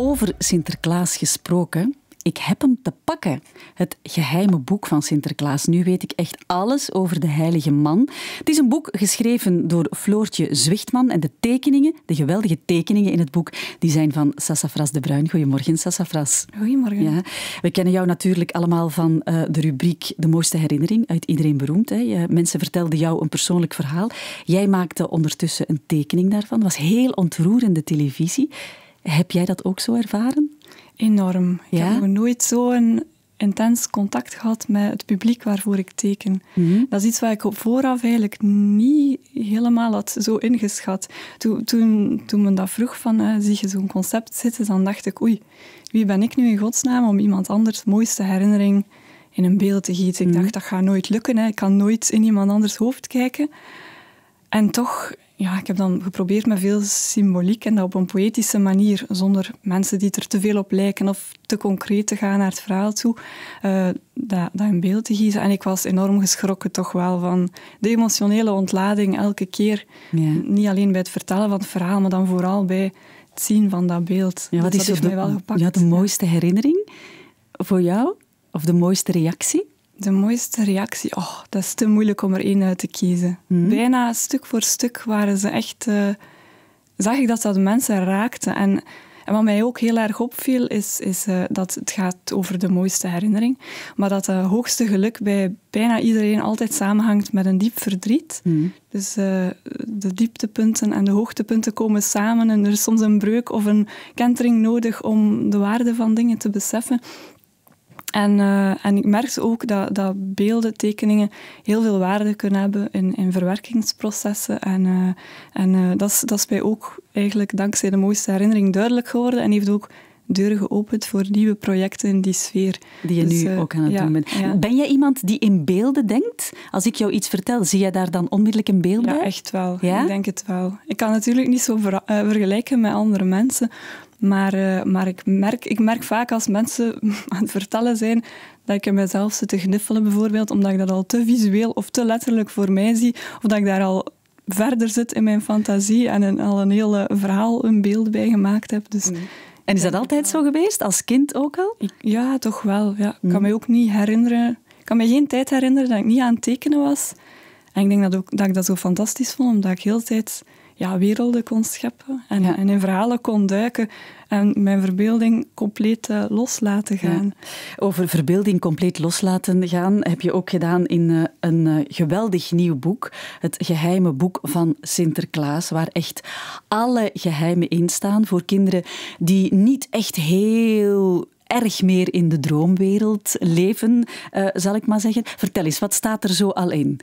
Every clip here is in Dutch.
Over Sinterklaas gesproken. Ik heb hem te pakken. Het geheime boek van Sinterklaas. Nu weet ik echt alles over de heilige man. Het is een boek geschreven door Floortje Zwichtman. En de tekeningen, de geweldige tekeningen in het boek, die zijn van Sassafras de Bruin. Goedemorgen, Sassafras. Goedemorgen. Ja, we kennen jou natuurlijk allemaal van uh, de rubriek De mooiste herinnering uit Iedereen Beroemd. Hè. mensen vertelden jou een persoonlijk verhaal. Jij maakte ondertussen een tekening daarvan. Het was heel ontroerende televisie. Heb jij dat ook zo ervaren? Enorm. Ik heb nog nooit zo'n intens contact gehad met het publiek waarvoor ik teken. Mhm. Dat is iets wat ik op vooraf eigenlijk niet helemaal had zo ingeschat. Toen, toen, toen men dat vroeg van, uh, zie je zo'n concept zitten, dan dacht ik, oei, wie ben ik nu in godsnaam om iemand anders mooiste herinnering in een beeld te gieten? Ik mhm. dacht, dat gaat nooit lukken. Hè. Ik kan nooit in iemand anders hoofd kijken. En toch ja, ik heb dan geprobeerd met veel symboliek en dat op een poëtische manier, zonder mensen die er te veel op lijken of te concreet te gaan naar het verhaal toe, uh, dat, dat in beeld te giezen. En ik was enorm geschrokken toch wel van de emotionele ontlading elke keer. Ja. Niet alleen bij het vertellen van het verhaal, maar dan vooral bij het zien van dat beeld. Ja, wat dus is mij wel gepakt. Ja, de mooiste herinnering voor jou? Of de mooiste reactie? De mooiste reactie? Oh, dat is te moeilijk om er één uit te kiezen. Hmm. Bijna stuk voor stuk waren ze echt... Uh, zag ik dat dat mensen raakte. En, en wat mij ook heel erg opviel, is, is uh, dat het gaat over de mooiste herinnering. Maar dat het hoogste geluk bij bijna iedereen altijd samenhangt met een diep verdriet. Hmm. Dus uh, de dieptepunten en de hoogtepunten komen samen en er is soms een breuk of een kentering nodig om de waarde van dingen te beseffen. En, uh, en ik merkte ook dat, dat beelden, tekeningen heel veel waarde kunnen hebben in, in verwerkingsprocessen. En, uh, en uh, dat, is, dat is mij ook eigenlijk dankzij de mooiste herinnering duidelijk geworden. En heeft ook deuren geopend voor nieuwe projecten in die sfeer. Die je dus, nu ook aan het doen bent. Ben jij iemand die in beelden denkt? Als ik jou iets vertel, zie je daar dan onmiddellijk een beeld ja, bij? Ja, echt wel. Ik denk het wel. Ik kan natuurlijk niet zo vergelijken met andere mensen, maar, uh, maar ik, merk, ik merk vaak als mensen aan het vertellen zijn dat ik in mezelf zit te gniffelen bijvoorbeeld, omdat ik dat al te visueel of te letterlijk voor mij zie, of dat ik daar al verder zit in mijn fantasie en een, al een heel verhaal, een beeld bij gemaakt heb. Dus, mm. En is dat altijd zo geweest, als kind ook al? Ik, ja, toch wel. Ja. Ik kan mm. me ook niet herinneren... Ik kan me geen tijd herinneren dat ik niet aan het tekenen was. En ik denk dat, ook, dat ik dat zo fantastisch vond, omdat ik heel de tijd ja, werelden kon scheppen en, en, in verhalen kon duiken en mijn verbeelding compleet uh, los laten gaan. Over verbeelding compleet loslaten gaan heb je ook gedaan in uh, een uh, geweldig nieuw boek, het geheime boek van Sinterklaas, waar echt alle geheimen in staan voor kinderen die niet echt heel erg meer in de droomwereld leven, zal ik maar zeggen. Vertel eens, wat staat er zo al in?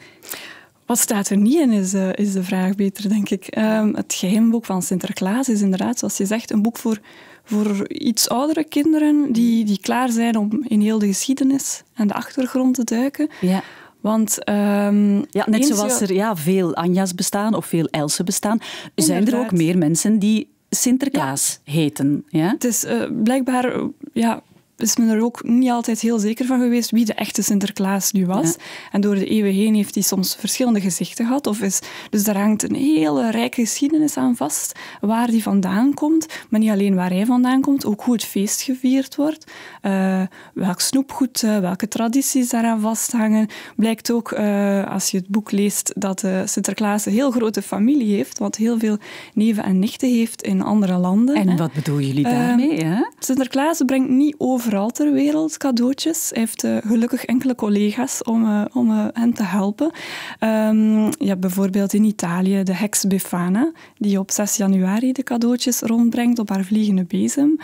Wat staat er niet in, is, uh, is de vraag beter, denk ik. Um, het geheimboek van Sinterklaas is inderdaad, zoals je zegt, een boek voor, voor iets oudere kinderen die, die klaar zijn om in heel de geschiedenis en de achtergrond te duiken. Ja. Want, um, ja, net zoals er ja, veel Anja's bestaan of veel Else bestaan, zijn er ook meer mensen die Sinterklaas heten. Ja? Het is uh, blijkbaar ja, is men er ook niet altijd heel zeker van geweest wie de echte Sinterklaas nu was. En door de eeuwen heen heeft hij soms verschillende gezichten gehad. Of is, dus daar hangt een hele rijke geschiedenis aan vast, waar hij vandaan komt. Maar niet alleen waar hij vandaan komt, ook hoe het feest gevierd wordt. Uh, welk snoepgoed, uh, welke tradities daaraan vasthangen. Blijkt ook, uh, als je het boek leest, dat Sinterklaas een heel grote familie heeft, want heel veel neven en nichten heeft in andere landen. En wat bedoelen jullie daarmee? Hè? Sinterklaas brengt niet over overal ter wereld cadeautjes. Hij heeft uh, gelukkig enkele collega's om, uh, om uh, hen te helpen. Um, je hebt bijvoorbeeld in Italië de heks Befana, die op 6 januari de cadeautjes rondbrengt op haar vliegende bezem.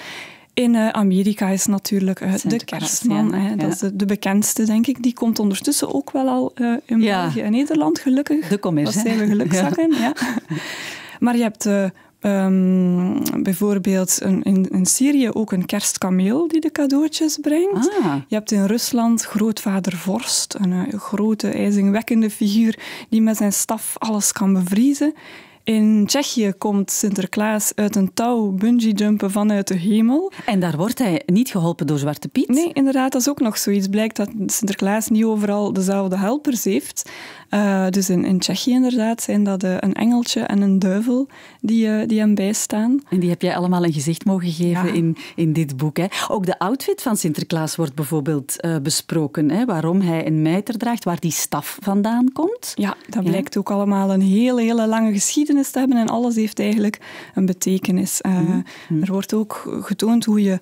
In Amerika is natuurlijk de kerstman. Hè. Dat is de, de, bekendste, denk ik. Die komt ondertussen ook wel al in België en Nederland, gelukkig. De commerce. Dat zijn we gelukzakken. Ja. Maar je hebt Um, bijvoorbeeld een, in, in, Syrië ook een kerstkameel die de cadeautjes brengt. Ah. Je hebt in Rusland grootvader Vorst, een, een grote, ijzingwekkende figuur die met zijn staf alles kan bevriezen. In Tsjechië komt Sinterklaas uit een touw bungee-jumpen vanuit de hemel. En daar wordt hij niet geholpen door Zwarte Piet? Nee, inderdaad, dat is ook nog zoiets. Blijkt dat Sinterklaas niet overal dezelfde helpers heeft. Uh, dus in, in Tsjechië inderdaad zijn dat uh, een engeltje en een duivel die, uh, die hem bijstaan. En die heb jij allemaal een gezicht mogen geven ja. in, in dit boek. Hè? Ook de outfit van Sinterklaas wordt bijvoorbeeld besproken. Hè? Waarom hij een mijter draagt, waar die staf vandaan komt. Ja, dat blijkt ook allemaal een hele, hele lange geschiedenis te hebben. En alles heeft eigenlijk een betekenis. Mm -hmm. Er wordt ook getoond hoe je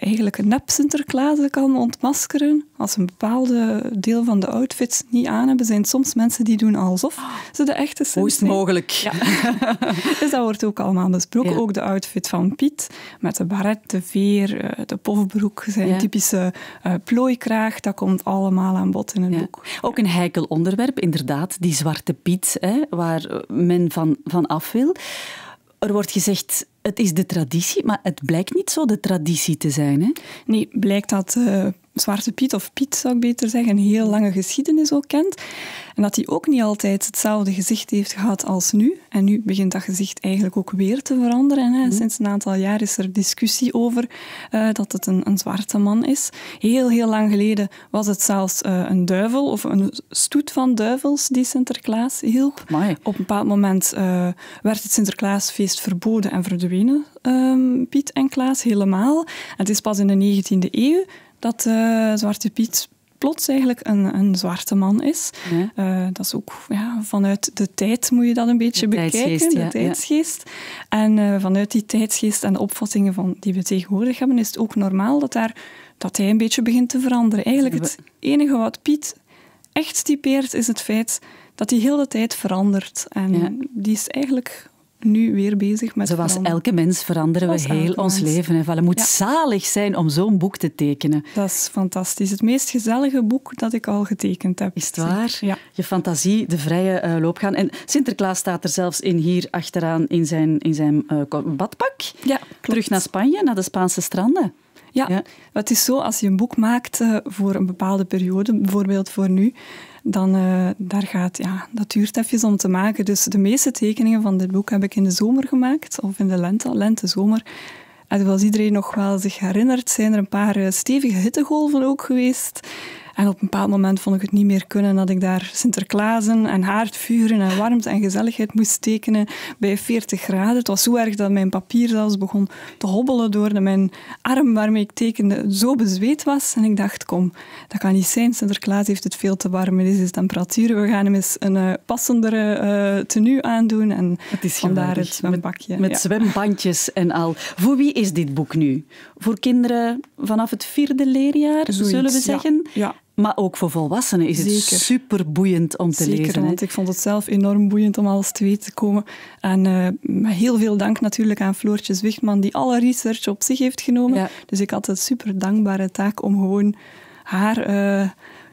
eigenlijk een nep Sinterklaas kan ontmaskeren. Als een bepaalde deel van de outfits niet aan hebben, zijn soms mensen die doen alsof ze de echte Sint Hoe is het mogelijk? Ja. dus dat wordt ook allemaal besproken. Ook de outfit van Piet, met de baret, de veer, eh, de pofbroek, zijn ja. typische uh, plooikraag, dat komt allemaal aan bod in het boek. Ook een heikel onderwerp, inderdaad, die zwarte Piet, hè, waar men van, van af wil. Er wordt gezegd, het is de traditie, maar het blijkt niet zo de traditie te zijn. Hè? Nee, blijkt dat uh, Zwarte Piet, of Piet zou ik beter zeggen, een heel lange geschiedenis ook kent. En dat hij ook niet altijd hetzelfde gezicht heeft gehad als nu. En nu begint dat gezicht eigenlijk ook weer te veranderen. Hè. Mhm. Sinds een aantal jaar is er discussie over uh, dat het een, een, zwarte man is. Heel, heel lang geleden was het zelfs uh, een duivel of een stoet van duivels die Sinterklaas hielp. Op een bepaald moment uh, werd het Sinterklaasfeest verboden en verdwenen um, Piet en Klaas helemaal. En het is pas in de 19e eeuw dat Zwarte Piet plots eigenlijk een, een zwarte man is. Ja. Uh, dat is ook ja, vanuit de tijd moet je dat een beetje de bekijken, ja, de tijdsgeest. En uh, vanuit die tijdsgeest en de opvattingen van, die we tegenwoordig hebben, is het ook normaal dat, daar, dat hij een beetje begint te veranderen. Eigenlijk het enige wat Piet echt typeert, is het feit dat hij heel de tijd verandert. En die is eigenlijk nu weer bezig met Zoals elke mens veranderen we heel ons mens. leven. En het moet ja. zalig zijn om zo'n boek te tekenen. Dat is fantastisch. Het meest gezellige boek dat ik al getekend heb. Is het waar? Ja. Je fantasie de vrije uh, loop gaan. En Sinterklaas staat er zelfs in hier achteraan in zijn, in zijn uh, badpak. Ja, Terug naar Spanje, naar de Spaanse stranden. Ja, ja, het is zo, als je een boek maakt uh, voor een bepaalde periode, bijvoorbeeld voor nu, dan uh, daar gaat, ja, dat duurt even om te maken. Dus de meeste tekeningen van dit boek heb ik in de zomer gemaakt, of in de lente, lente, zomer. En zoals iedereen nog wel zich herinnert, zijn er een paar uh, stevige hittegolven ook geweest. En op een bepaald moment vond ik het niet meer kunnen dat ik daar Sinterklaasen en haardvuren en warmte en gezelligheid moest tekenen bij 40 graden. Het was zo erg dat mijn papier zelfs begon te hobbelen door mijn arm waarmee ik tekende zo bezweet was. En ik dacht, kom, dat kan niet zijn. Sinterklaas heeft het veel te warm in deze temperatuur. We gaan hem eens een uh, passendere uh, tenue aandoen. En het is vandaar het zwembakje. Met, met ja. zwembandjes en al. Voor wie is dit boek nu? Voor kinderen vanaf het vierde leerjaar, Zoiets, zullen we zeggen? Ja. ja. Maar ook voor volwassenen is het super boeiend om te Zeker, lezen. want ik vond het zelf enorm boeiend om alles te weten te komen. En uh, met heel veel dank natuurlijk aan Floortje Zwichtman, die alle research op zich heeft genomen. Ja. Dus ik had een super dankbare taak om gewoon haar uh,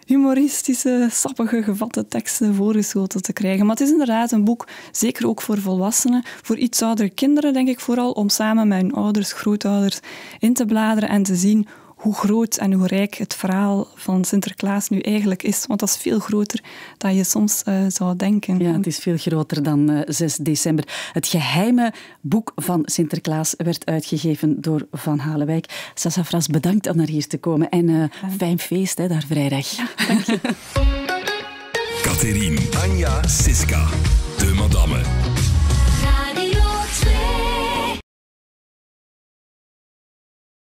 humoristische, sappige, gevatte teksten voorgeschoten te krijgen. Maar het is inderdaad een boek, zeker ook voor volwassenen, voor iets oudere kinderen denk ik vooral, om samen met hun ouders, grootouders in te bladeren en te zien hoe groot en hoe rijk het verhaal van Sinterklaas nu eigenlijk is. Want dat is veel groter dan je soms uh, zou denken. Ja, het is veel groter dan uh, 6 december. Het geheime boek van Sinterklaas werd uitgegeven door Van Halenwijk. Sasa Fras, bedankt om naar hier te komen. En uh, fijn feest hè, daar vrijdag. Ja, dank je. Catherine, Anja, Siska, de madame.